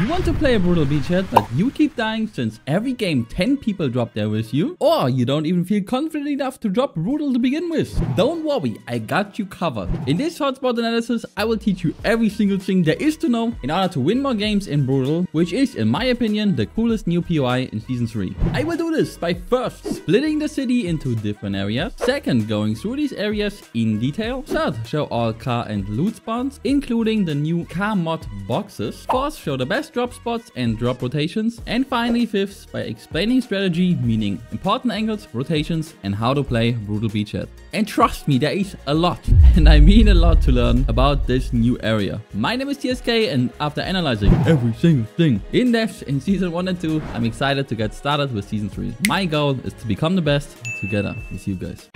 You want to play a Brutal Beachhead, but you keep dying since every game 10 people drop there with you? Or you don't even feel confident enough to drop Brutal to begin with? Don't worry, I got you covered. In this hotspot analysis, I will teach you every single thing there is to know in order to win more games in Brutal, which is, in my opinion, the coolest new POI in Season 3. I will do this by first splitting the city into different areas, second going through these areas in detail, third show all car and loot spawns, including the new car mod boxes, fourth show the best drop spots and drop rotations. And finally, fifth, by explaining strategy, meaning important angles, rotations, and how to play Brutal Beachhead. And trust me, there is a lot, and I mean a lot to learn about this new area. My name is TSK, and after analyzing every single thing in depth in Season 1 and 2, I'm excited to get started with Season 3. My goal is to become the best together with you guys.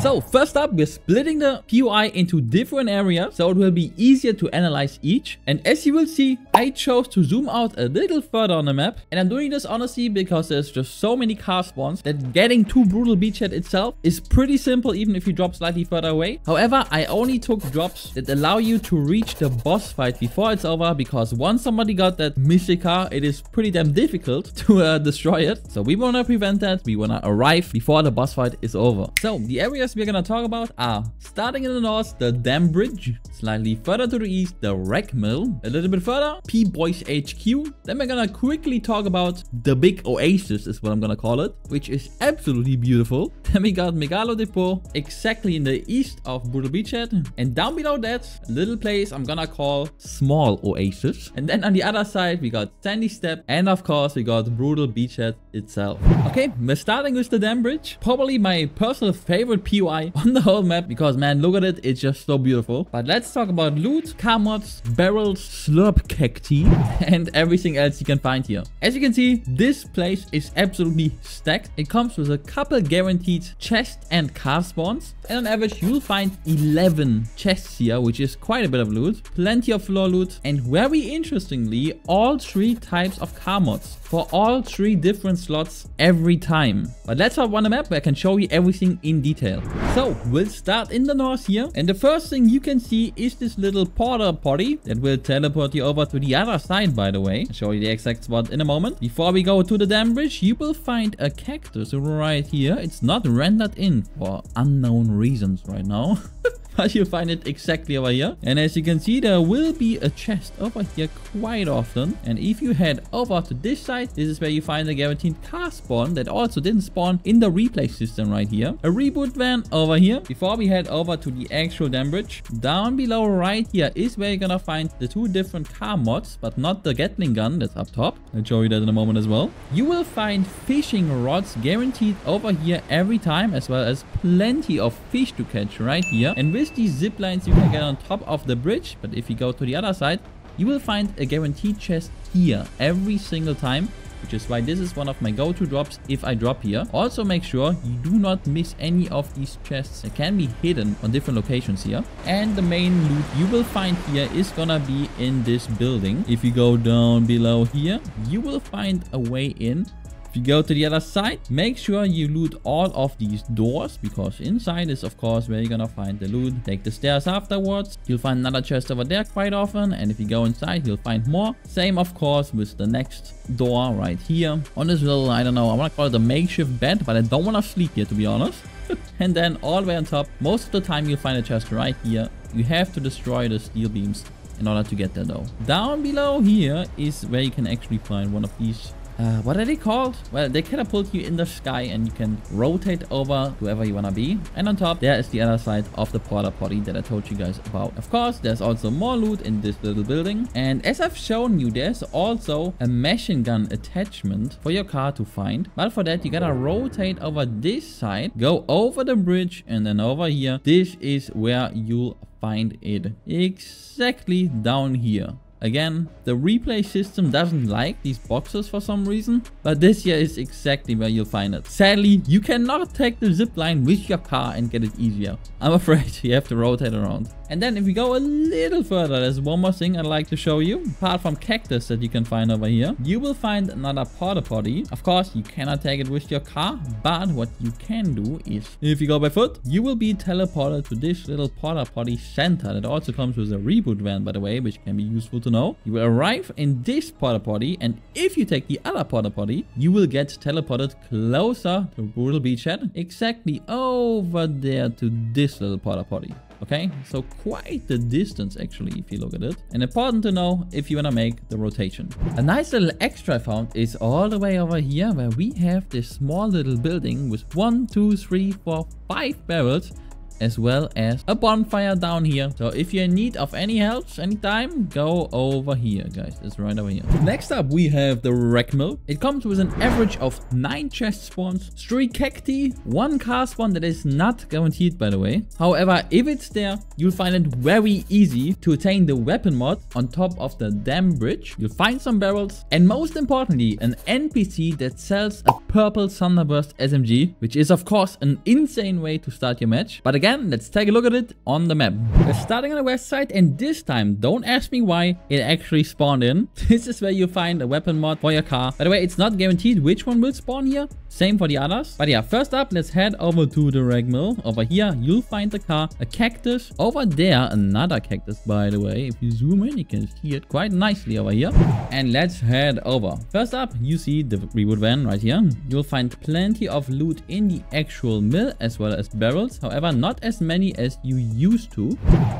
So first up, we're splitting the POI into different areas so it will be easier to analyze each. And as you will see, I chose to zoom out a little further on the map. And I'm doing this honestly because there's just so many car spawns that getting to Brutal Beachhead itself is pretty simple even if you drop slightly further away. However, I only took drops that allow you to reach the boss fight before it's over because once somebody got that mystic car, it is pretty damn difficult to uh, destroy it. So we want to prevent that. We want to arrive before the boss fight is over. So the areas we're gonna talk about are starting in the north, the Dam Bridge, slightly further to the east, the Wreck Mill, a little bit further, Pea Bois HQ. Then we're gonna quickly talk about the Big Oasis is what I'm gonna call it, which is absolutely beautiful. Then we got Megalo Depot, exactly in the east of Brutal Beachhead. And down below that, a little place I'm gonna call Small Oasis. And then on the other side, we got Sandy Step, and of course, we got Brutal Beachhead itself. Okay, we're starting with the Dam Bridge. Probably my personal favorite POI on the whole map because man, look at it. It's just so beautiful. But let's talk about loot, car mods, barrels, slurp cacti, and everything else you can find here. As you can see, this place is absolutely stacked. It comes with a couple guaranteed chest and car spawns. And on average, you'll find 11 chests here, which is quite a bit of loot. Plenty of floor loot. And very interestingly, all three types of car mods for all three different slots every time. But let's hop on the map where I can show you everything in detail. So we'll start in the north here. And the first thing you can see is this little porter potty that will teleport you over to the other side, by the way. I'll show you the exact spot in a moment. Before we go to the dam bridge, you will find a cactus right here. It's not rendered in for unknown reasons right now. but you find it exactly over here. And as you can see, there will be a chest over here quite often. And if you head over to this side, this is where you find the guaranteed car spawn that also didn't spawn in the replay system right here. A reboot van over here. Before we head over to the actual dam bridge, down below right here is where you're gonna find the two different car mods, but not the Gatling gun that's up top. I'll show you that in a moment as well. You will find fishing rods guaranteed over here every time, as well as plenty of fish to catch right here. And with these zip lines, you can get on top of the bridge. But if you go to the other side, you will find a guaranteed chest here every single time which is why this is one of my go-to drops if I drop here. Also make sure you do not miss any of these chests. It can be hidden on different locations here. And the main loot you will find here is gonna be in this building. If you go down below here, you will find a way in if you go to the other side, make sure you loot all of these doors because inside is of course where you're gonna find the loot. Take the stairs afterwards. You'll find another chest over there quite often and if you go inside you'll find more. Same of course with the next door right here. On this little, I don't know, I wanna call it a makeshift bed but I don't wanna sleep here to be honest. and then all the way on top, most of the time you'll find a chest right here. You have to destroy the steel beams in order to get there though. Down below here is where you can actually find one of these uh, what are they called? Well, they catapult you in the sky and you can rotate over whoever you want to be. And on top, there is the other side of the porta potty that I told you guys about. Of course, there's also more loot in this little building. And as I've shown you, there's also a machine gun attachment for your car to find. But for that, you gotta rotate over this side, go over the bridge and then over here. This is where you'll find it exactly down here. Again, the replay system doesn't like these boxes for some reason, but this here is exactly where you'll find it. Sadly, you cannot take the zip line with your car and get it easier. I'm afraid you have to rotate around. And then if we go a little further, there's one more thing I'd like to show you. Apart from cactus that you can find over here, you will find another porta potty. Of course, you cannot take it with your car, but what you can do is, if you go by foot, you will be teleported to this little porta potty center that also comes with a reboot van, by the way, which can be useful to know. You will arrive in this porta potty and if you take the other porta potty, you will get teleported closer to Brutal Beachhead. Exactly over there to this little porta potty. Okay, so quite the distance actually if you look at it. And important to know if you want to make the rotation. A nice little extra I found is all the way over here where we have this small little building with one, two, three, four, five barrels as well as a bonfire down here. So if you're in need of any help anytime, go over here, guys. It's right over here. Next up, we have the wreck mill. It comes with an average of 9 chest spawns, 3 cacti, 1 car spawn that is not guaranteed, by the way. However, if it's there, you'll find it very easy to attain the weapon mod on top of the dam bridge. You'll find some barrels and most importantly, an NPC that sells a purple Thunderburst SMG, which is of course an insane way to start your match. But again, let's take a look at it on the map. We're starting on the west side and this time, don't ask me why it actually spawned in. This is where you find a weapon mod for your car. By the way, it's not guaranteed which one will spawn here. Same for the others. But yeah, first up, let's head over to the wreck mill. Over here, you'll find the car, a cactus. Over there, another cactus, by the way. If you zoom in, you can see it quite nicely over here. And let's head over. First up, you see the reboot van right here. You'll find plenty of loot in the actual mill as well as barrels. However, not as many as you used to.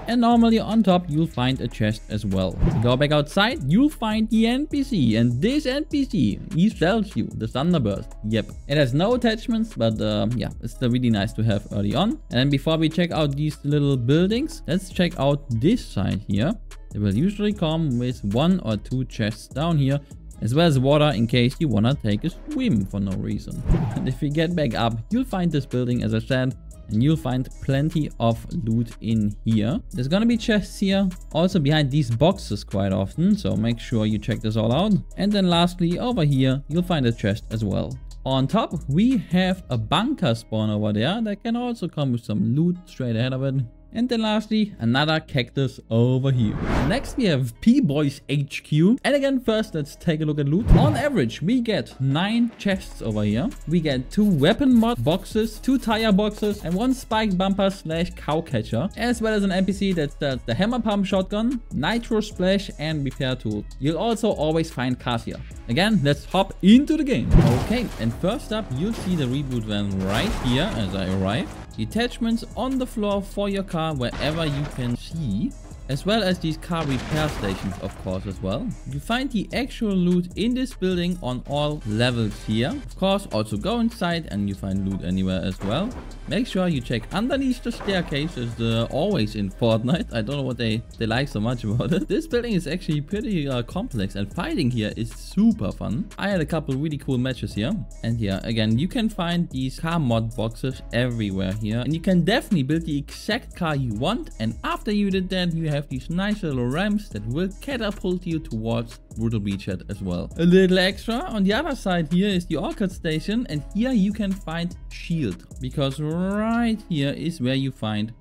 And normally on top, you'll find a chest as well. Go back outside, you'll find the NPC. And this NPC, he sells you the Thunderburst. Yep. It has no attachments, but uh, yeah, it's still really nice to have early on. And before we check out these little buildings, let's check out this side here. They will usually come with one or two chests down here as well as water in case you wanna take a swim for no reason. And if you get back up, you'll find this building as I said, and you'll find plenty of loot in here. There's gonna be chests here, also behind these boxes quite often, so make sure you check this all out. And then lastly, over here, you'll find a chest as well. On top, we have a bunker spawn over there that can also come with some loot straight ahead of it. And then lastly, another cactus over here. Next, we have Pea Bois HQ. And again, first, let's take a look at loot. On average, we get 9 chests over here. We get 2 weapon mod boxes, 2 tire boxes, and 1 spike bumper slash cow catcher. As well as an NPC that does the hammer pump shotgun, nitro splash, and repair tool. You'll also always find cars here. Again, let's hop into the game. Okay, and first up, you'll see the reboot van right here as I arrive. Detachments on the floor for your car wherever you can see as well as these car repair stations of course as well. You find the actual loot in this building on all levels here. Of course also go inside and you find loot anywhere as well. Make sure you check underneath the staircase as the always in Fortnite. I don't know what they, they like so much about it. This building is actually pretty uh, complex and fighting here is super fun. I had a couple really cool matches here. And yeah, again, you can find these car mod boxes everywhere here. And you can definitely build the exact car you want. And after you did that, you have have these nice little ramps that will catapult you towards Brutal Beachhead as well. A little extra, on the other side here is the Orchid Station and here you can find Shield. Because right here is where you find...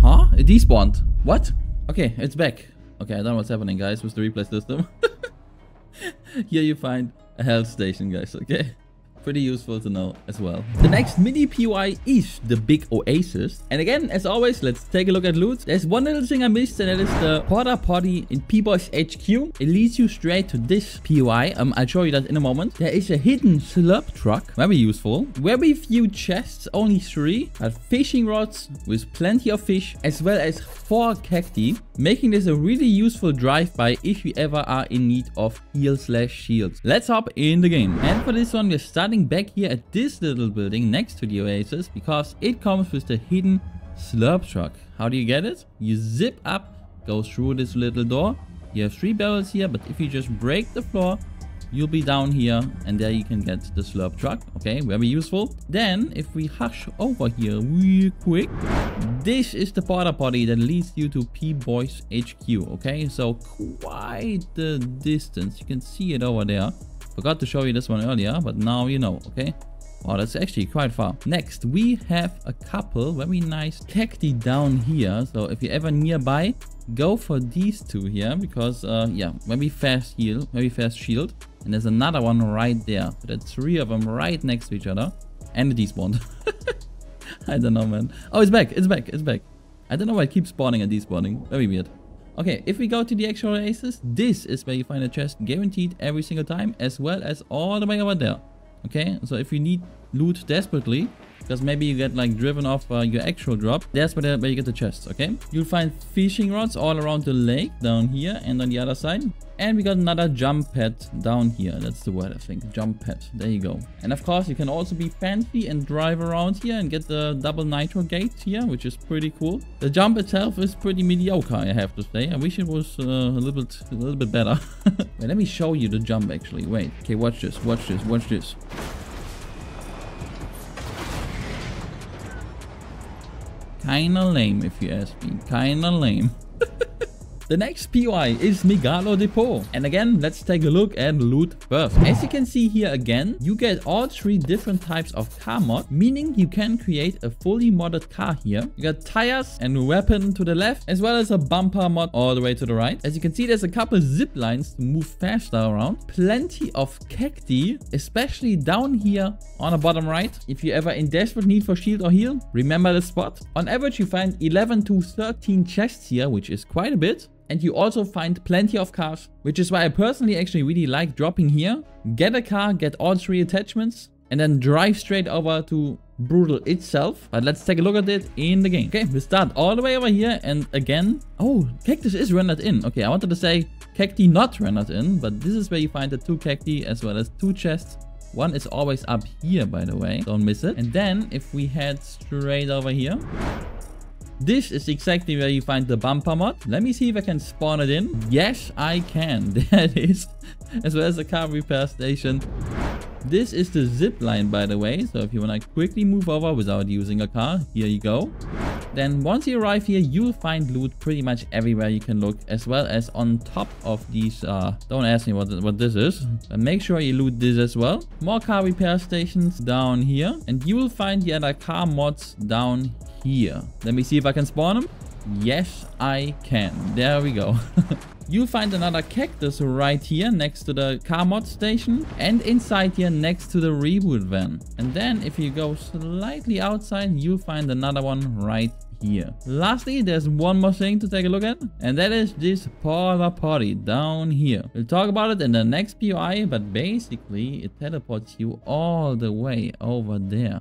Huh? It despawned. What? Okay, it's back. Okay, I don't know what's happening guys with the replay system. here you find a health station guys, okay? Pretty useful to know as well. The next mini POI is the big oasis. And again, as always, let's take a look at loot. There's one little thing I missed and that is the porta potty in Pea Bois HQ. It leads you straight to this POI. Um, I'll show you that in a moment. There is a hidden slurp truck, very useful. Very few chests, only three. But fishing rods with plenty of fish as well as four cacti, making this a really useful drive-by if you ever are in need of heal slash shields. Let's hop in the game. And for this one, we're starting back here at this little building next to the oasis because it comes with the hidden slurp truck. How do you get it? You zip up, go through this little door. You have three barrels here, but if you just break the floor, you'll be down here and there you can get the slurp truck. Okay, very useful. Then if we hush over here real quick, this is the porta potty that leads you to Pea Bois HQ. Okay, so quite the distance. You can see it over there. Forgot to show you this one earlier, but now you know, okay? Wow, that's actually quite far. Next, we have a couple very nice cacti down here. So if you're ever nearby, go for these two here because, uh, yeah, very fast heal, very fast shield. And there's another one right there. So that's three of them right next to each other. And the despawned. I don't know, man. Oh, it's back. It's back. It's back. I don't know why it keeps spawning and despawning. Very weird. Okay, if we go to the actual oasis, this is where you find a chest guaranteed every single time, as well as all the way over there. Okay, so if you need loot desperately, because maybe you get like driven off uh, your actual drop. That's where, where you get the chests, okay? You'll find fishing rods all around the lake down here and on the other side. And we got another jump pad down here. That's the word, I think. Jump pad. There you go. And of course, you can also be fancy and drive around here and get the double nitro gate here, which is pretty cool. The jump itself is pretty mediocre, I have to say. I wish it was uh, a little bit a little bit better. Wait, let me show you the jump actually. Wait. Okay, watch this. Watch this. Watch this. Kinda lame if you ask me. Kinda lame. The next POI is Megalo Depot. And again, let's take a look at loot first. As you can see here again, you get all three different types of car mod, meaning you can create a fully modded car here. You got tires and weapon to the left, as well as a bumper mod all the way to the right. As you can see, there's a couple zip lines to move faster around. Plenty of cacti, especially down here on the bottom right. If you're ever in desperate need for shield or heal, remember the spot. On average, you find 11 to 13 chests here, which is quite a bit. And you also find plenty of cars, which is why I personally actually really like dropping here. Get a car, get all three attachments, and then drive straight over to Brutal itself. But let's take a look at it in the game. Okay, we start all the way over here, and again... Oh, Cactus is rendered in. Okay, I wanted to say Cacti not rendered in, but this is where you find the two Cacti as well as two chests. One is always up here, by the way. Don't miss it. And then, if we head straight over here... This is exactly where you find the bumper mod. Let me see if I can spawn it in. Yes, I can. There it is. As well as the car repair station. This is the zip line, by the way. So if you want to quickly move over without using a car, here you go. Then once you arrive here, you'll find loot pretty much everywhere you can look, as well as on top of these, uh, don't ask me what, what this is, but make sure you loot this as well. More car repair stations down here, and you will find the other car mods down here. Let me see if I can spawn them. Yes, I can. There we go. You'll find another cactus right here next to the car mod station and inside here next to the reboot van. And then if you go slightly outside, you'll find another one right here. Lastly, there's one more thing to take a look at, and that is this porta potty down here. We'll talk about it in the next POI, but basically it teleports you all the way over there.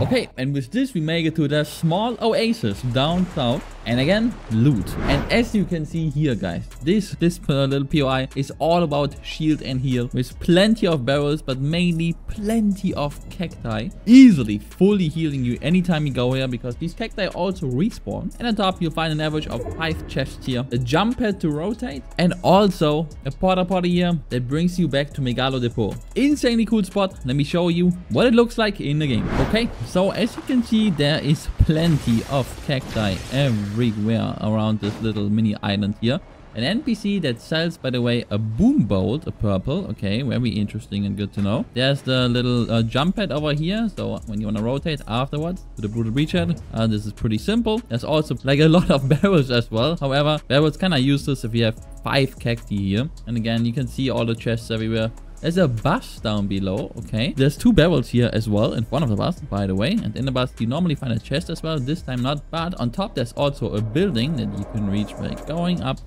Okay, and with this we make it to the small oasis down south. And again, loot. And as you can see here, guys, this, this little POI is all about shield and heal. With plenty of barrels, but mainly plenty of cacti. Easily fully healing you anytime you go here, because these cacti also respawn. And on top, you'll find an average of 5 chests here. A jump pad to rotate. And also a porta potty here that brings you back to Megalo Depot. Insanely cool spot. Let me show you what it looks like in the game. Okay, so as you can see, there is plenty of cacti everywhere around this little mini island here. An NPC that sells, by the way, a boom bolt, a purple. Okay, very interesting and good to know. There's the little uh, jump pad over here. So when you want to rotate afterwards to the brutal beachhead, uh, this is pretty simple. There's also like a lot of barrels as well. However, barrels kind of useless if you have five cacti here. And again, you can see all the chests everywhere. There's a bus down below, okay. There's two barrels here as well in front of the bus, by the way. And in the bus, you normally find a chest as well. This time not. But on top, there's also a building that you can reach by going up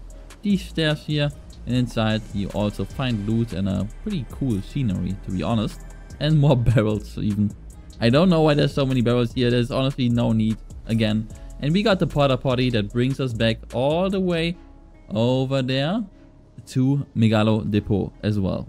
these stairs here. And inside, you also find loot and a pretty cool scenery, to be honest. And more barrels even. I don't know why there's so many barrels here. There's honestly no need again. And we got the Potter potty that brings us back all the way over there to Megalo Depot as well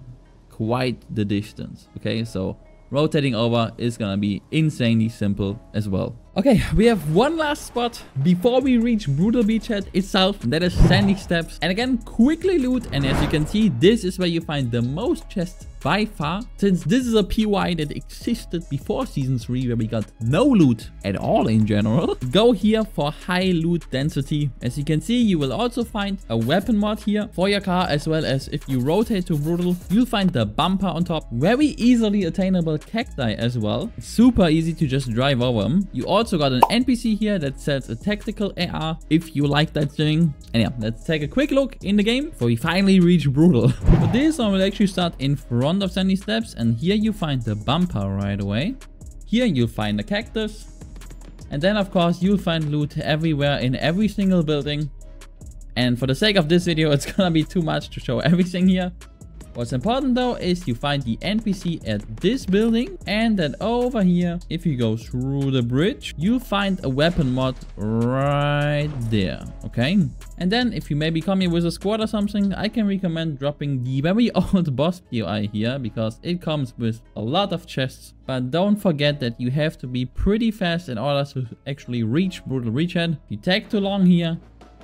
quite the distance. Okay, so rotating over is gonna be insanely simple as well. Okay, we have one last spot before we reach Brutal Beachhead itself. That is Sandy Steppes. And again, quickly loot. And as you can see, this is where you find the most chests by far. Since this is a POI that existed before Season 3 where we got no loot at all in general. Go here for high loot density. As you can see, you will also find a weapon mod here for your car as well as if you rotate to Brutal, you'll find the bumper on top. Very easily attainable cacti as well. super easy to just drive over them. You also got an NPC here that sells a tactical AR if you like that thing. And yeah, let's take a quick look in the game before we finally reach Brutal. For this, I will actually start in front front of Sandy Steppes and here you find the bumper right away. Here you'll find the cactus. And then of course you'll find loot everywhere in every single building. And for the sake of this video, it's gonna be too much to show everything here. What's important though is you find the NPC at this building and then over here, if you go through the bridge, you'll find a weapon mod right there, okay? And then if you maybe come here with a squad or something, I can recommend dropping the very old boss POI here because it comes with a lot of chests. But don't forget that you have to be pretty fast in order to actually reach Brutal Beachhead. If you take too long here,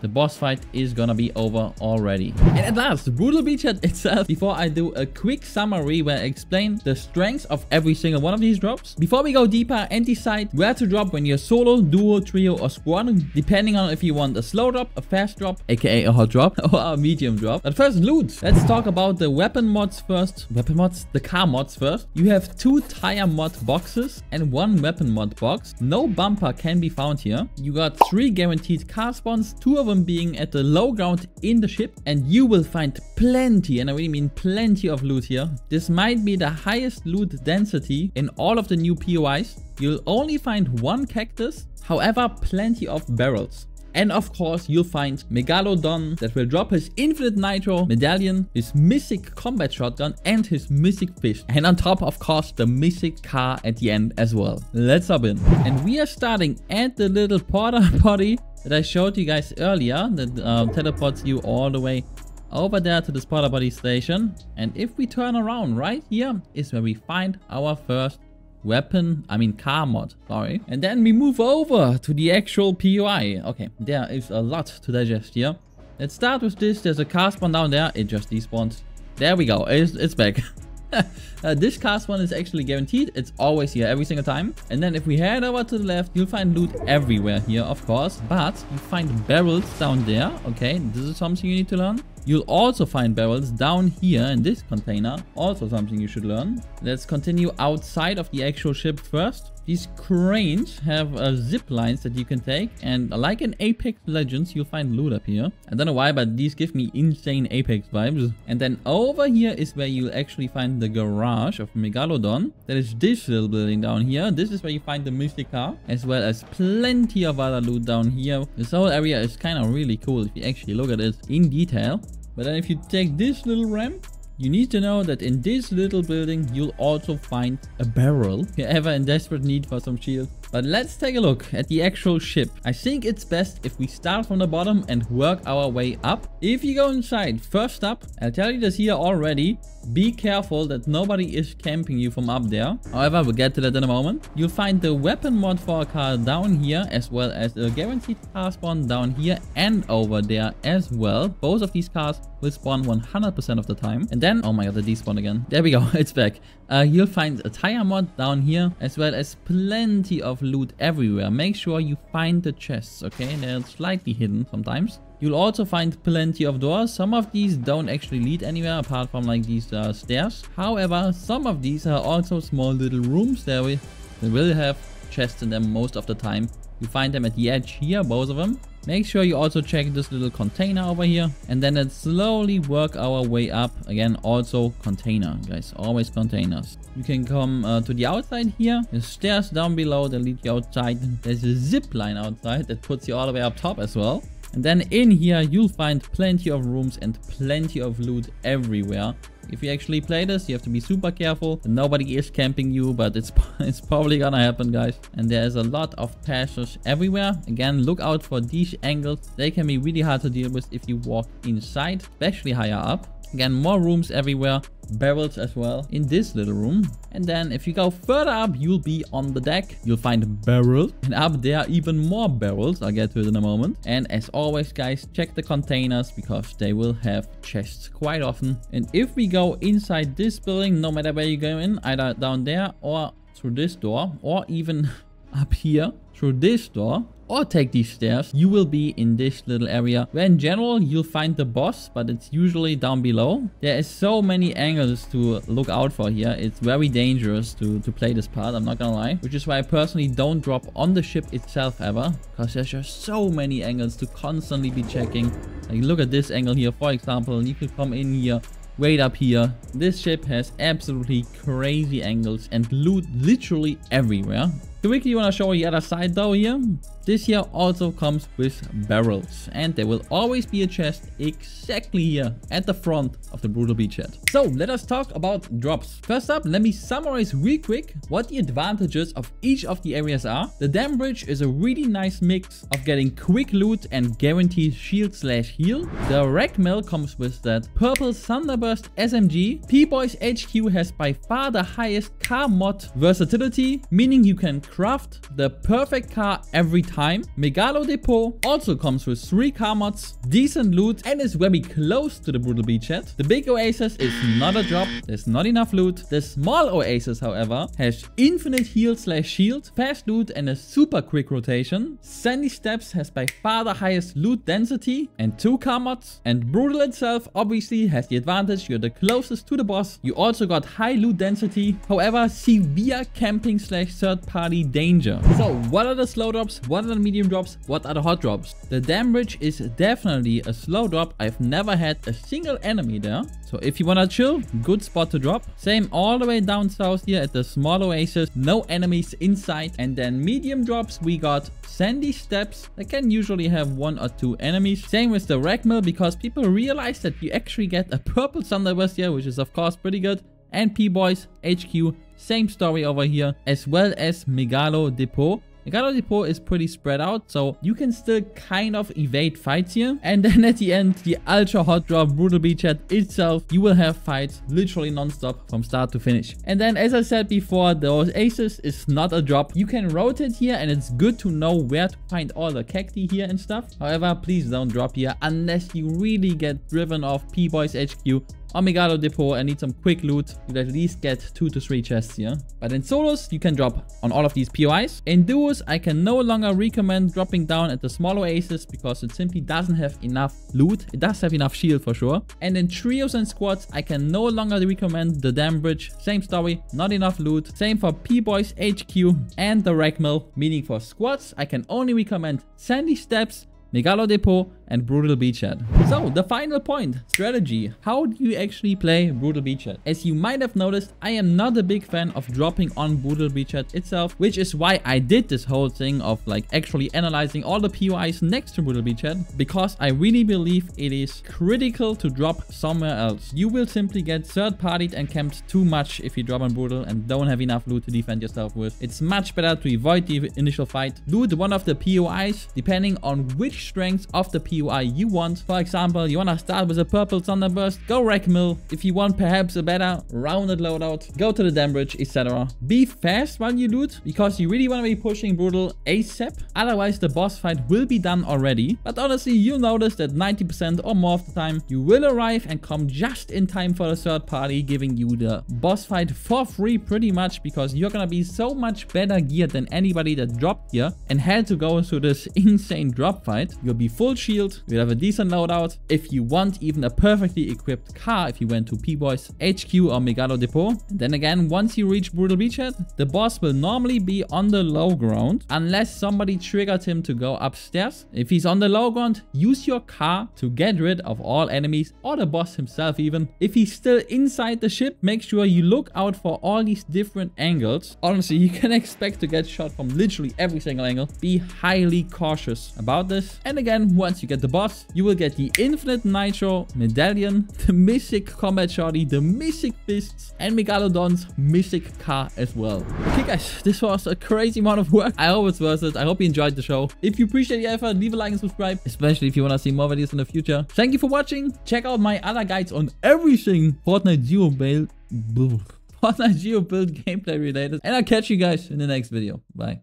the boss fight is gonna be over already. And at last, Brutal Beachhead itself, before I do a quick summary where I explain the strengths of every single one of these drops. Before we go deeper and decide where to drop when you're solo, duo, trio or squad, depending on if you want a slow drop, a fast drop, aka a hot drop, or a medium drop. But first, loot. Let's talk about the weapon mods first. Weapon mods? The car mods first. You have two tire mod boxes and one weapon mod box. No bumper can be found here. You got three guaranteed car spawns, two of them being at the low ground in the ship and you will find plenty, and I really mean plenty of loot here. This might be the highest loot density in all of the new POIs. You'll only find one cactus, however plenty of barrels. And of course, you'll find Megalodon that will drop his Infinite Nitro medallion, his Mystic Combat Shotgun and his Mystic Fish. And on top, of course, the Mystic Car at the end as well. Let's hop in. And we are starting at the little porta potty that I showed you guys earlier that uh, teleports you all the way over there to the porta potty station. And if we turn around right here is where we find our first weapon, I mean car mod, sorry. And then we move over to the actual POI. Okay, there is a lot to digest here. Let's start with this. There's a car spawn down there. It just despawns. There we go. It's, it's back. uh, this cast one is actually guaranteed. It's always here every single time. And then if we head over to the left, you'll find loot everywhere here, of course. But you find barrels down there. Okay, this is something you need to learn. You'll also find barrels down here in this container. Also something you should learn. Let's continue outside of the actual ship first. These cranes have uh, zip lines that you can take and like in Apex Legends you'll find loot up here. I don't know why but these give me insane Apex vibes. And then over here is where you'll actually find the garage of Megalodon. That is this little building down here. This is where you find the Mystic car as well as plenty of other loot down here. This whole area is kind of really cool if you actually look at it in detail. But then if you take this little ramp you need to know that in this little building, you'll also find a barrel if you're ever in desperate need for some shield. But let's take a look at the actual ship. I think it's best if we start from the bottom and work our way up. If you go inside, first up, I'll tell you this here already. Be careful that nobody is camping you from up there. However, we'll get to that in a moment. You'll find the weapon mod for a car down here as well as a guaranteed car spawn down here and over there as well. Both of these cars will spawn 100% of the time. And then, oh my god, they despawn again. There we go, it's back. Uh, you'll find a tire mod down here as well as plenty of loot everywhere. Make sure you find the chests, okay? They're slightly hidden sometimes. You'll also find plenty of doors. Some of these don't actually lead anywhere apart from like these uh, stairs. However, some of these are also small little rooms there we, they will have chests in them most of the time. You find them at the edge here, both of them. Make sure you also check this little container over here. And then let's slowly work our way up. Again, also container, guys. Always containers. You can come uh, to the outside here. The stairs down below that lead you outside. There's a zip line outside that puts you all the way up top as well. And then in here, you'll find plenty of rooms and plenty of loot everywhere. If you actually play this, you have to be super careful. Nobody is camping you, but it's, it's probably gonna happen, guys. And there's a lot of passages everywhere. Again, look out for these angles. They can be really hard to deal with if you walk inside, especially higher up. Again, more rooms everywhere, barrels as well in this little room. And then if you go further up, you'll be on the deck. You'll find barrels. And up there, even more barrels. I'll get to it in a moment. And as always, guys, check the containers because they will have chests quite often. And if we go inside this building, no matter where you go in, either down there or through this door or even up here through this door, or take these stairs, you will be in this little area where in general you'll find the boss, but it's usually down below. There is so many angles to look out for here. It's very dangerous to, to play this part, I'm not gonna lie. Which is why I personally don't drop on the ship itself ever, because there's just so many angles to constantly be checking. Like look at this angle here, for example, you could come in here Wait up here. This ship has absolutely crazy angles and loot literally everywhere. Quickly you want to show the other side though here. This here also comes with barrels. And there will always be a chest exactly here at the front of the Brutal Beachhead. So let us talk about drops. First up, let me summarize real quick what the advantages of each of the areas are. The Dam Bridge is a really nice mix of getting quick loot and guaranteed shield slash heal. The Wreck Mill comes with that purple Thunderburst SMG. Pea Bois HQ has by far the highest car mod versatility, meaning you can craft the perfect car every time. Megalo Depot also comes with 3 car mods, decent loot and is very close to the Brutal Beachhead. The big Oasis is not a drop, there's not enough loot. The small Oasis however has infinite heal slash shield, fast loot and a super quick rotation. Sandy Steppes has by far the highest loot density and 2 car mods. And Brutal itself obviously has the advantage you're the closest to the boss. You also got high loot density, however severe camping slash third party danger. So what are the slow drops, what are the medium drops, what are the hot drops? The Dam Bridge is definitely a slow drop. I've never had a single enemy there. So if you wanna chill, good spot to drop. Same all the way down south here at the small oasis. No enemies inside. And then medium drops, we got sandy steppes that can usually have one or two enemies. Same with the wreck mill because people realize that you actually get a purple thunderburst here, which is of course pretty good. And Pea Bois HQ, same story over here, as well as Megalo Depot. Megalo Depot is pretty spread out, so you can still kind of evade fights here. And then at the end, the ultra hot drop Brutal Beachhead itself, you will have fights literally non-stop from start to finish. And then as I said before, those aces is not a drop. You can rotate here and it's good to know where to find all the cacti here and stuff. However, please don't drop here unless you really get driven off Pea Bois HQ on Megalo Depot I need some quick loot, you'll at least get 2 to 3 chests here. But in solos, you can drop on all of these POIs. In duos, I can no longer recommend dropping down at the small oasis because it simply doesn't have enough loot. It does have enough shield for sure. And in trios and squads, I can no longer recommend the Dam Bridge. Same story, not enough loot. Same for Pea Bois HQ and the Wreck Mill. Meaning for squads, I can only recommend Sandy Steppes, Megalo Depot, and Brutal Beachhead. So, the final point, strategy. How do you actually play Brutal Beachhead? As you might have noticed, I am not a big fan of dropping on Brutal Beachhead itself, which is why I did this whole thing of like actually analyzing all the POIs next to Brutal Beachhead, because I really believe it is critical to drop somewhere else. You will simply get third-partied and camped too much if you drop on Brutal and don't have enough loot to defend yourself with. It's much better to avoid the initial fight. Loot one of the POIs, depending on which strength of the UI you want. For example, you want to start with a purple Thunderburst, go Wreck Mill. If you want perhaps a better rounded loadout, go to the Dam Bridge, etc. Be fast while you loot, because you really want to be pushing Brutal ASAP. Otherwise, the boss fight will be done already. But honestly, you'll notice that 90% or more of the time, you will arrive and come just in time for the third party, giving you the boss fight for free pretty much, because you're gonna be so much better geared than anybody that dropped here and had to go through this insane drop fight. You'll be full shield shield, you'll have a decent loadout. If you want even a perfectly equipped car, if you went to Pea Bois HQ or Megalo Depot. Then again, once you reach Brutal Beachhead, the boss will normally be on the low ground, unless somebody triggered him to go upstairs. If he's on the low ground, use your car to get rid of all enemies, or the boss himself even. If he's still inside the ship, make sure you look out for all these different angles. Honestly, you can expect to get shot from literally every single angle. Be highly cautious about this. And again, once you get get the boss, you will get the Infinite Nitro Medallion, the Mystic Combat Shotty, the Mystic Fists, and Megalodon's Mystic Car as well. Okay guys, this was a crazy amount of work. I hope it's worth it. I hope you enjoyed the show. If you appreciate the effort, leave a like and subscribe, especially if you want to see more videos in the future. Thank you for watching. Check out my other guides on everything Fortnite Zero Build, Fortnite Zero Build gameplay related. And I'll catch you guys in the next video. Bye.